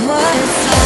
what it's all